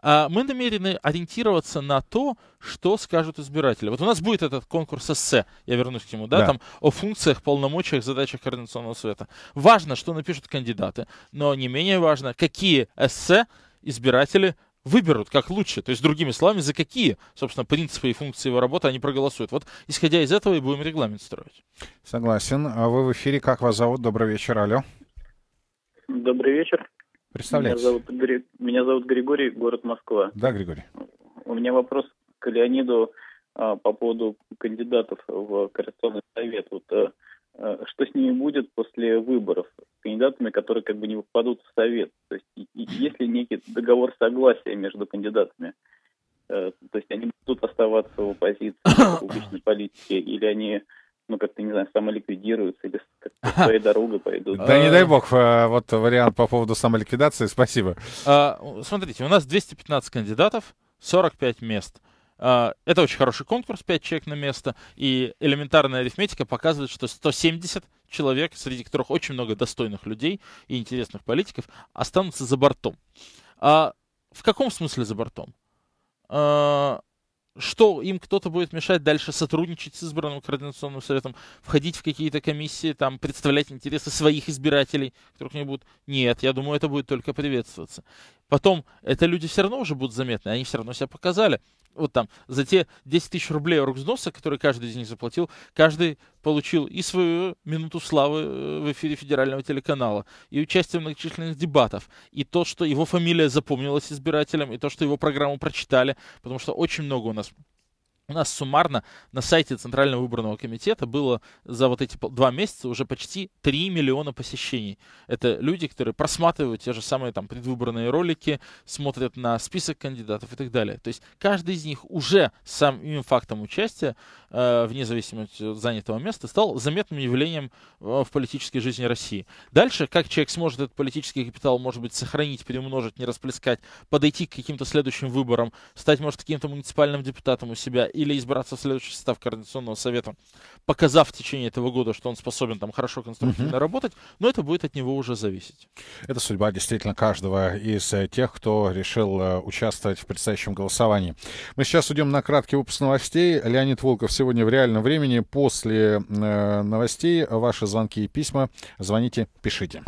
А, мы намерены ориентироваться на то, что скажут избиратели. Вот у нас будет этот конкурс эссе, я вернусь к нему, да, да. там о функциях, полномочиях, задачах Координационного совета. Важно, что напишут кандидаты, но не менее важно, какие эссе избиратели выберут как лучше. То есть, другими словами, за какие, собственно, принципы и функции его работы они проголосуют. Вот, исходя из этого, и будем регламент строить. Согласен. А вы в эфире. Как вас зовут? Добрый вечер. Алло. Добрый вечер. Представляете. Меня зовут, меня зовут Григорий, город Москва. Да, Григорий. У меня вопрос к Леониду а, по поводу кандидатов в Координационный совет. Вот, а, а, что с ними будет после выборов? С кандидатами, которые как бы не попадут в совет. То есть и, есть ли некий договор согласия между кандидатами? А, то есть они будут оставаться в оппозиции в публичной политике, или они ну, как-то, не знаю, самоликвидируются или как-то своей дорогой пойдут. Да не дай бог, э, вот вариант по поводу самоликвидации, спасибо. А, смотрите, у нас 215 кандидатов, 45 мест. А, это очень хороший конкурс, 5 человек на место, и элементарная арифметика показывает, что 170 человек, среди которых очень много достойных людей и интересных политиков, останутся за бортом. А в каком смысле за бортом? А, что им кто-то будет мешать дальше сотрудничать с избранным координационным советом, входить в какие-то комиссии, там, представлять интересы своих избирателей, которых не будут. Нет, я думаю, это будет только приветствоваться. Потом, это люди все равно уже будут заметны, они все равно себя показали вот там, за те 10 тысяч рублей оргвзноса, которые каждый из них заплатил, каждый получил и свою минуту славы э, в эфире федерального телеканала, и участие в многочисленных дебатах, и то, что его фамилия запомнилась избирателям, и то, что его программу прочитали, потому что очень много у нас у нас суммарно на сайте Центрального выборного комитета было за вот эти два месяца уже почти 3 миллиона посещений. Это люди, которые просматривают те же самые там предвыборные ролики, смотрят на список кандидатов и так далее. То есть каждый из них уже самим фактом участия, э, вне зависимости от занятого места, стал заметным явлением э, в политической жизни России. Дальше, как человек сможет этот политический капитал, может быть, сохранить, перемножить, не расплескать, подойти к каким-то следующим выборам, стать, может, каким-то муниципальным депутатом у себя или избраться в следующий состав Координационного совета, показав в течение этого года, что он способен там хорошо конструктивно mm-hmm. работать, но это будет от него уже зависеть. Это судьба действительно каждого из э, тех, кто решил э, участвовать в предстоящем голосовании. Мы сейчас уйдем на краткий выпуск новостей. Леонид Волков сегодня в реальном времени. После э, новостей ваши звонки и письма звоните, пишите.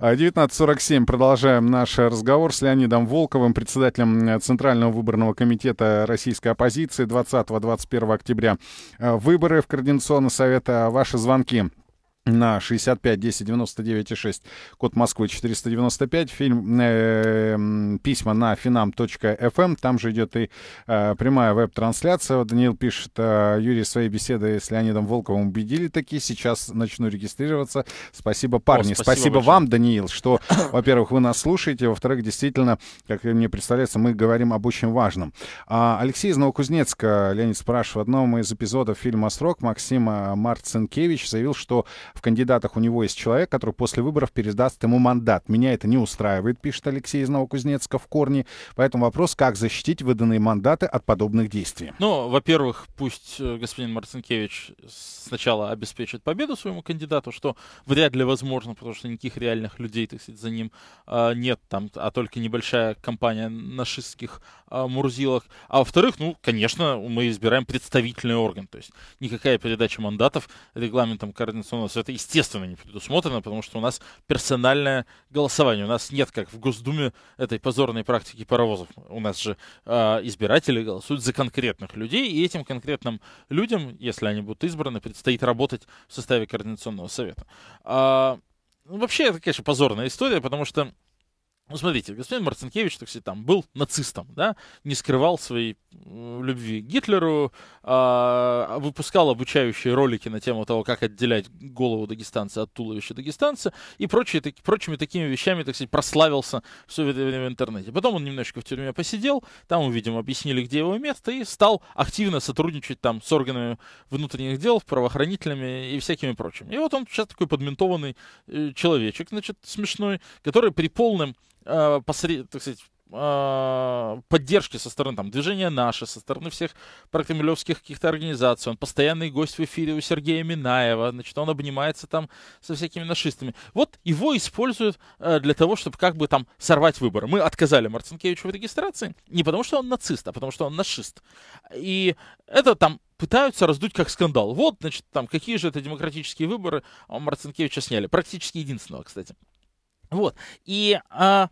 19.47. Продолжаем наш разговор с Леонидом Волковым, председателем Центрального выборного комитета российской оппозиции 20-21 октября. Э, выборы в Координационный совет. Ваши звонки на 65 10 99 6, код Москвы 495, фильм э, письма на finam.fm, эм. там же идет и э, прямая веб-трансляция. Вот Даниил пишет, э, Юрий своей беседы с Леонидом Волковым убедили такие, сейчас начну регистрироваться. Спасибо, парни. О, спасибо спасибо вам, Даниил, что, во-первых, вы нас слушаете, во-вторых, действительно, как мне представляется, мы говорим об очень важном. А, Алексей из Новокузнецка, Леонид спрашивает, в одном из эпизодов фильма «Срок» Максим Марцинкевич заявил, что в кандидатах у него есть человек, который после выборов передаст ему мандат. Меня это не устраивает, пишет Алексей из Новокузнецка в корне. Поэтому вопрос, как защитить выданные мандаты от подобных действий. Ну, во-первых, пусть э, господин Марцинкевич сначала обеспечит победу своему кандидату, что вряд ли возможно, потому что никаких реальных людей, так сказать, за ним э, нет, там, а только небольшая компания нашистских э, мурзилок. А во-вторых, ну, конечно, мы избираем представительный орган, то есть никакая передача мандатов регламентом координационного совета, естественно, не предусмотрена, потому что у нас персональное голосование. У нас нет, как в Госдуме, этой позорной практики паровозов. У нас же э, избиратели голосуют за конкретных людей, и этим конкретным людям, если они будут избраны, предстоит работать в составе Координационного совета. А, ну, вообще, это, конечно, позорная история, потому что ну, смотрите, господин Марцинкевич, так сказать, там был нацистом, да, не скрывал своей любви к Гитлеру, э, выпускал обучающие ролики на тему того, как отделять голову дагестанца от туловища дагестанца и прочие, так, прочими такими вещами, так сказать, прославился все это время в интернете. Потом он немножечко в тюрьме посидел, там, видимо, объяснили, где его место, и стал активно сотрудничать там с органами внутренних дел, правоохранителями и всякими прочими. И вот он сейчас такой подментованный э, человечек, значит, смешной, который при полном э, посред, так сказать, э, поддержки со стороны там, движения «Наше», со стороны всех прокремлевских каких-то организаций. Он постоянный гость в эфире у Сергея Минаева. Значит, он обнимается там со всякими нашистами. Вот его используют э, для того, чтобы как бы там сорвать выборы. Мы отказали Марцинкевичу в регистрации не потому, что он нацист, а потому, что он нашист. И это там пытаются раздуть как скандал. Вот, значит, там, какие же это демократические выборы, Марцинкевича сняли. Практически единственного, кстати. Вот. И, а,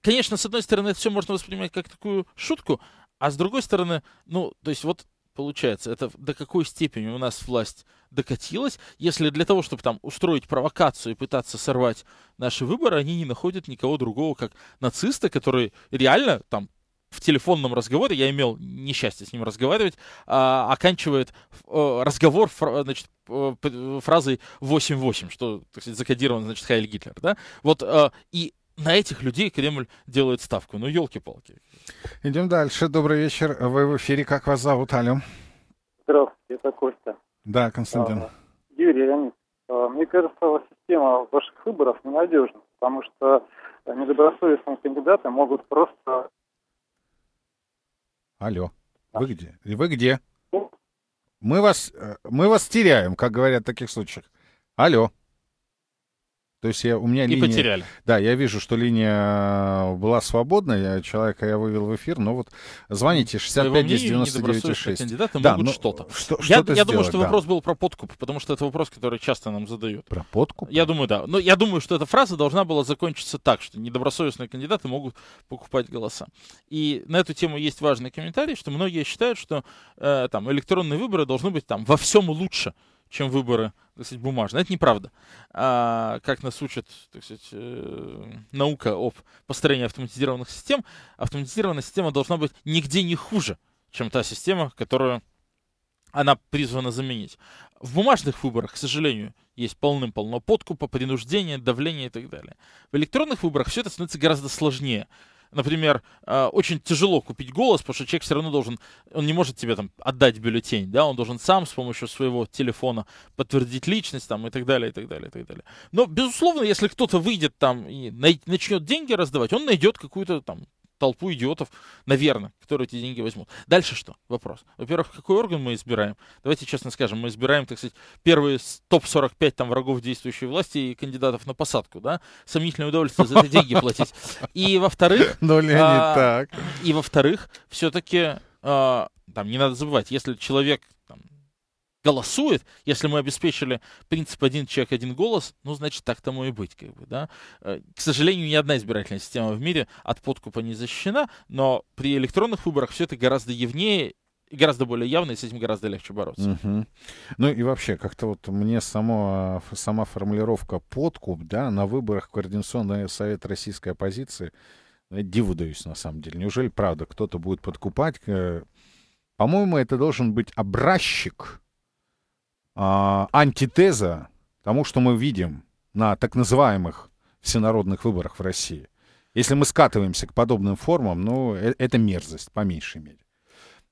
конечно, с одной стороны, это все можно воспринимать как такую шутку, а с другой стороны, ну, то есть вот получается, это до какой степени у нас власть докатилась, если для того, чтобы там устроить провокацию и пытаться сорвать наши выборы, они не находят никого другого, как нациста, который реально там в телефонном разговоре, я имел несчастье с ним разговаривать, а, оканчивает а, разговор значит, фразой 8-8, что, так сказать, закодировано, значит, Хайль Гитлер, да? Вот, а, и на этих людей Кремль делает ставку. Ну, елки-палки. Идем дальше. Добрый вечер. Вы в эфире. Как вас зовут, Алло? Здравствуйте, это Костя. Да, Константин. А, Юрий Леонид, а, мне кажется, система ваших выборов ненадежна, потому что недобросовестные кандидаты могут просто Алло. Вы где? Вы где? Мы вас, э, мы вас теряем, как говорят в таких случаях. Алло. То есть я, у меня и линия... потеряли. Да, я вижу, что линия была свободна, я, человека я вывел в эфир, но вот звоните 65 10 99 6. кандидаты да, могут что-то. Что, я что я думаю, что да. вопрос был про подкуп, потому что это вопрос, который часто нам задают. Про подкуп? Я думаю, да. Но я думаю, что эта фраза должна была закончиться так, что недобросовестные кандидаты могут покупать голоса. И на эту тему есть важный комментарий, что многие считают, что э, там электронные выборы должны быть там во всем лучше чем выборы, так сказать, бумажные. Это неправда. А, как нас учит, так сказать, э, наука об построении автоматизированных систем, автоматизированная система должна быть нигде не хуже, чем та система, которую она призвана заменить. В бумажных выборах, к сожалению, есть полным-полно подкупа, принуждения, давления и так далее. В электронных выборах все это становится гораздо сложнее например, э, очень тяжело купить голос, потому что человек все равно должен, он не может тебе там отдать бюллетень, да, он должен сам с помощью своего телефона подтвердить личность там и так далее, и так далее, и так далее. Но, безусловно, если кто-то выйдет там и начнет деньги раздавать, он найдет какую-то там толпу идиотов, наверное, которые эти деньги возьмут. Дальше что? Вопрос. Во-первых, какой орган мы избираем? Давайте честно скажем, мы избираем, так сказать, первые топ-45 там врагов действующей власти и кандидатов на посадку, да? Сомнительное удовольствие за это деньги платить. И во-вторых... Ну, Леонид, а, так. И во-вторых, все-таки, а, там, не надо забывать, если человек голосует, если мы обеспечили принцип один человек, один голос, ну, значит, так тому и быть, как бы, да. Э, к сожалению, ни одна избирательная система в мире от подкупа не защищена, но при электронных выборах все это гораздо явнее гораздо более явно, и с этим гораздо легче бороться. Угу. Ну и вообще, как-то вот мне само, сама формулировка подкуп, да, на выборах Координационный совет российской оппозиции, диву даюсь на самом деле. Неужели, правда, кто-то будет подкупать? Э, по-моему, это должен быть образчик а, антитеза тому, что мы видим на так называемых всенародных выборах в России. Если мы скатываемся к подобным формам, ну, э, это мерзость, по меньшей мере.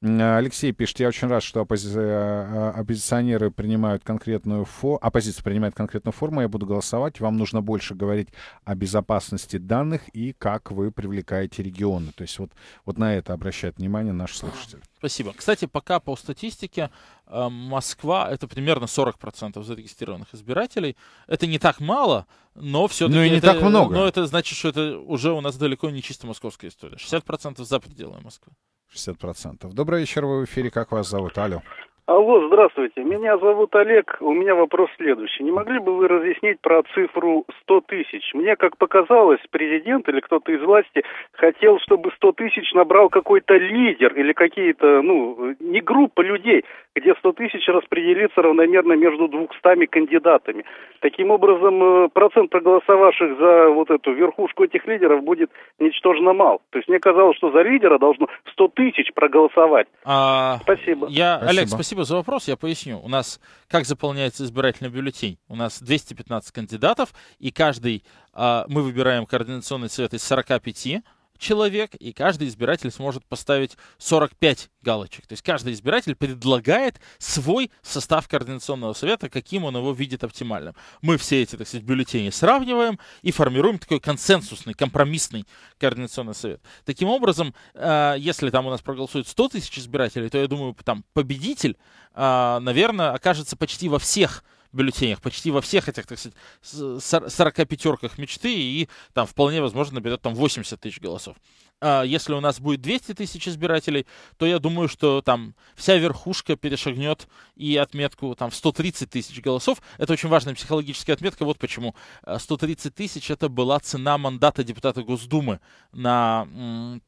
Алексей пишет, я очень рад, что оппози... Э, оппозиционеры принимают конкретную форму, оппозиция принимает конкретную форму, я буду голосовать. Вам нужно больше говорить о безопасности данных и как вы привлекаете регионы. То есть вот, вот на это обращает внимание наш слушатель. Спасибо. Кстати, пока по статистике э, Москва это примерно 40% зарегистрированных избирателей. Это не так мало, но все-таки... Ну и не это, так много. Но это значит, что это уже у нас далеко не чисто московская история. 60% за пределами Москвы. 60%. Добрый вечер, вы в эфире. Как вас зовут? Алло. Алло, здравствуйте. Меня зовут Олег. У меня вопрос следующий. Не могли бы вы разъяснить про цифру 100 тысяч? Мне, как показалось, президент или кто-то из власти хотел, чтобы 100 тысяч набрал какой-то лидер или какие-то, ну, не группа людей, где 100 тысяч распределится равномерно между 200 кандидатами. Таким образом, э, процент проголосовавших за вот эту верхушку этих лидеров будет ничтожно мал. То есть мне казалось, что за лидера должно 100 тысяч проголосовать. А, спасибо. Я, Спасибо. Олег, спасибо за вопрос. Я поясню. У нас как заполняется избирательный бюллетень? У нас 215 кандидатов, и каждый, а, мы выбираем координационный совет из 45 человек, и каждый избиратель сможет поставить 45 галочек. То есть каждый избиратель предлагает свой состав координационного совета, каким он его видит оптимальным. Мы все эти, так сказать, бюллетени сравниваем и формируем такой консенсусный, компромиссный координационный совет. Таким образом, э, если там у нас проголосует 100 тысяч избирателей, то я думаю, там победитель, э, наверное, окажется почти во всех бюллетенях, почти во всех этих, так сказать, 45-ерках мечты, и там вполне возможно наберет там 80 тысяч голосов. А если у нас будет 200 тысяч избирателей, то я думаю, что там вся верхушка перешагнет и отметку там в 130 тысяч голосов. Это очень важная психологическая отметка. Вот почему 130 тысяч это была цена мандата депутата Госдумы на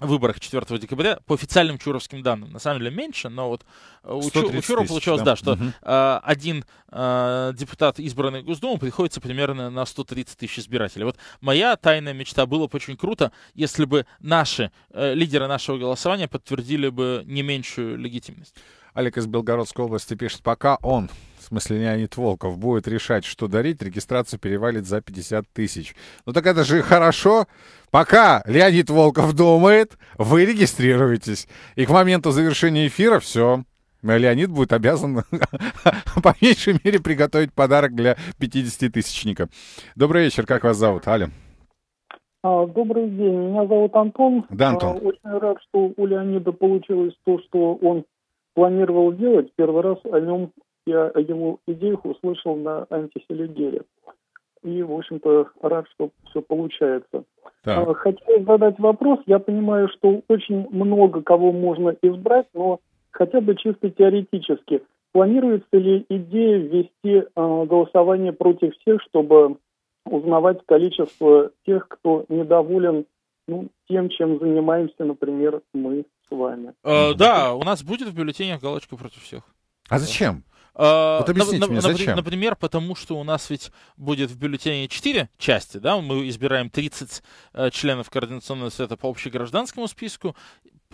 выборах 4 декабря по официальным чуровским данным. На самом деле меньше, но вот э, у, Чу, у Чурова получилось, да, да что угу. э, один э, депутат, избранный Госдуму, приходится примерно на 130 тысяч избирателей. Вот моя тайная мечта было бы очень круто, если бы наши, э, лидеры нашего голосования подтвердили бы не меньшую легитимность. Олег из Белгородской области пишет, пока он, смысле Леонид Волков, будет решать, что дарить, регистрация перевалит за 50 тысяч. Ну так это же хорошо. Пока Леонид Волков думает, вы регистрируетесь. И к моменту завершения эфира все. Леонид будет обязан по меньшей мере приготовить подарок для 50-тысячника. Добрый вечер, как вас зовут? Аля. А, добрый день, меня зовут Антон. Да, Антон. А, очень рад, что у Леонида получилось то, что он планировал делать. Первый раз о нем, я о его идеях услышал на антиселигере. И, в общем-то, рад, что все получается. Так. А, хотел задать вопрос. Я понимаю, что очень много кого можно избрать, но хотя бы чисто теоретически. Планируется ли идея ввести э, голосование против всех, чтобы узнавать количество тех, кто недоволен ну, тем, чем занимаемся, например, мы с вами. Э, да, у нас будет в бюллетенях галочка против всех. А зачем? Uh, вот объясните на, мне, зачем? Например, потому что у нас ведь будет в бюллетене 4 части, да, мы избираем 30 uh, членов Координационного совета по общегражданскому списку,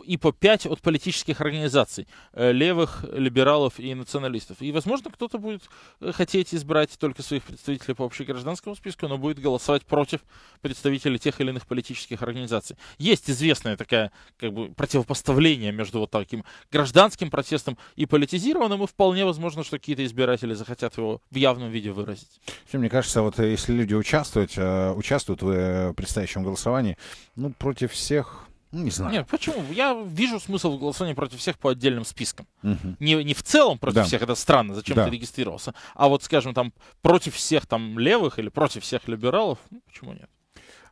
и по 5 от политических организаций, э, левых, либералов и националистов. И, возможно, кто-то будет э, хотеть избрать только своих представителей по общегражданскому списку, но будет голосовать против представителей тех или иных политических организаций. Есть известное такое как бы, противопоставление между вот таким гражданским протестом и политизированным, и вполне возможно, что какие-то избиратели захотят его в явном виде выразить. Мне кажется, вот э, если люди участвуют, участвуют в предстоящем голосовании, ну, против всех не знаю. Нет, почему? Я вижу смысл в голосовании против всех по отдельным спискам. Угу. Не, не в целом против Да. всех, это странно, зачем Да. ты регистрировался. А вот, скажем, там против всех там левых или против всех либералов, ну, почему нет?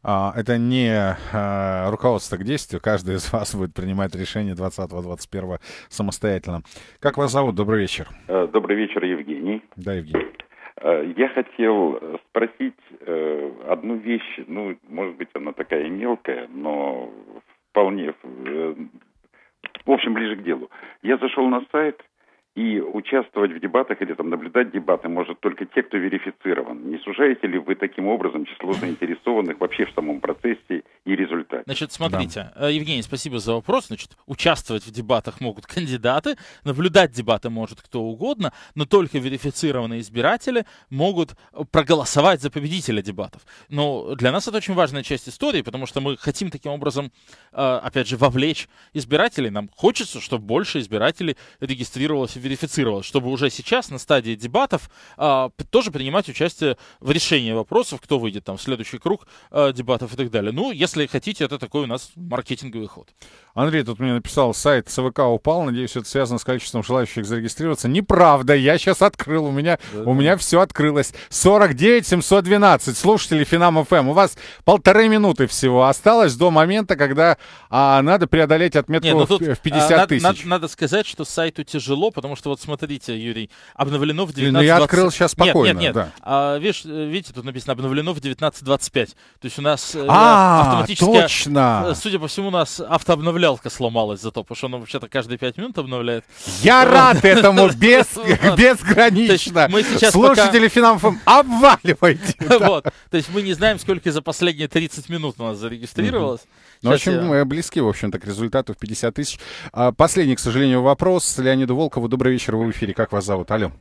А, это не а, руководство к действию. Каждый из вас будет принимать решение 20-21 самостоятельно. Как вас зовут? Добрый вечер. Э, Добрый вечер, Евгений. Да, Евгений. Э, Я хотел э, спросить одну вещь, ну, может быть, она такая мелкая, но вполне, э, в общем, ближе к делу. Я зашел на сайт И участвовать в дебатах или там наблюдать дебаты может только те, кто верифицирован. Не сужаете ли вы таким образом число заинтересованных вообще в самом процессе и результате? Значит, смотрите, да. Евгений, спасибо за вопрос. Значит, участвовать в дебатах могут кандидаты, наблюдать дебаты может кто угодно, но только верифицированные избиратели могут проголосовать за победителя дебатов. Но для нас это очень важная часть истории, потому что мы хотим таким образом, опять же, вовлечь избирателей. Нам хочется, чтобы больше избирателей регистрировалось верифицировалось, чтобы уже сейчас на стадии дебатов а, тоже принимать участие в решении вопросов, кто выйдет там в следующий круг а, дебатов и так далее. Ну, если хотите, это такой у нас маркетинговый ход. Андрей тут мне написал, сайт ЦВК упал, надеюсь, это связано с количеством желающих зарегистрироваться. Неправда, я сейчас открыл, у меня, да, у меня все открылось. 49 712 слушатели Финам ФМ. У вас полторы минуты всего осталось до момента, когда а, надо преодолеть отметку Нет, ну тут, в 50 а, тысяч. Надо, надо сказать, что сайту тяжело, потому что вот смотрите, Юрий, обновлено в 19.20. Ну я открыл сейчас спокойно. Нет, нет, нет. Да. А, видишь, видите, тут написано обновлено в 19.25. То есть у нас э, а, автоматически... точно! Судя по всему, у нас автообновлялка сломалась зато, потому что она вообще-то каждые 5 минут обновляет. Я рад этому без, безгранично. Мы сейчас Слушатели. Финамфом, обваливайте! Вот. То есть мы не знаем, сколько за последние 30 минут у нас зарегистрировалось. Ну, очень я... близки, в общем-то, к результату в 50 тысяч. А, последний, к сожалению, вопрос Леониду Волкову. Добрый вечер, вы в эфире. Как вас зовут? Алло.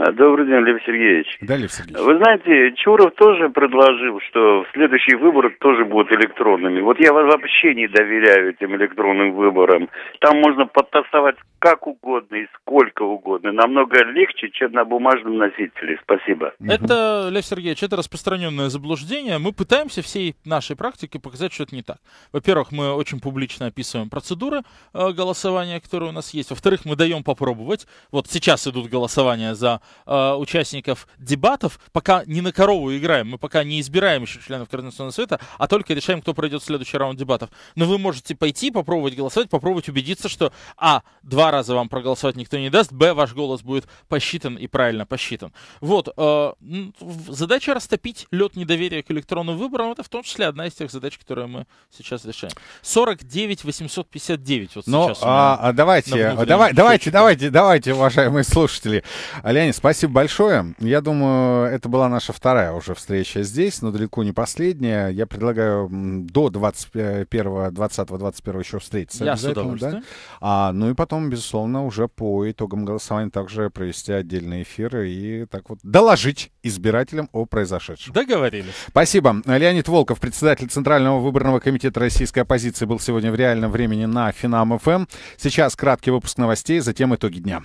А, добрый день, Лев Сергеевич. Да, Лев Сергеевич. Вы знаете, Чуров тоже предложил, что следующие выборы тоже будут электронными. Вот я вообще не доверяю этим электронным выборам. Там можно подтасовать как угодно и сколько угодно. Намного легче, чем на бумажном носителе. Спасибо. Это, Лев Сергеевич, это распространенное заблуждение. Мы пытаемся всей нашей практикой показать, что это не так. Во-первых, мы очень публично описываем процедуры э, голосования, которые у нас есть. Во-вторых, мы даем попробовать. Вот сейчас идут голосования за э, участников дебатов. Пока не на корову играем, мы пока не избираем еще членов Координационного совета, а только решаем, кто пройдет в следующий раунд дебатов. Но вы можете пойти, попробовать голосовать, попробовать убедиться, что а, два раза вам проголосовать никто не даст, б, ваш голос будет посчитан и правильно посчитан. Вот, э, задача растопить лед недоверия к электронным выборам, это в том числе одна из тех задач, которые мы сейчас решаем. 49 859 вот Но, сейчас. А, а давайте, давай, давайте, давайте, давайте, уважаемые слушатели. Леонид, спасибо большое. Я думаю, это была наша вторая уже встреча здесь, но далеко не последняя. Я предлагаю до 21, 20, 21 еще встретиться. Я с удовольствием. Да? А, ну и потом, безусловно, уже по итогам голосования также провести отдельные эфиры и так вот доложить избирателям о произошедшем. Договорились. Спасибо. Леонид Волков, председатель Центрального выборного комитета российской оппозиции, был сегодня в реальном времени на Финам ФМ. Сейчас краткий выпуск новостей, затем итоги дня.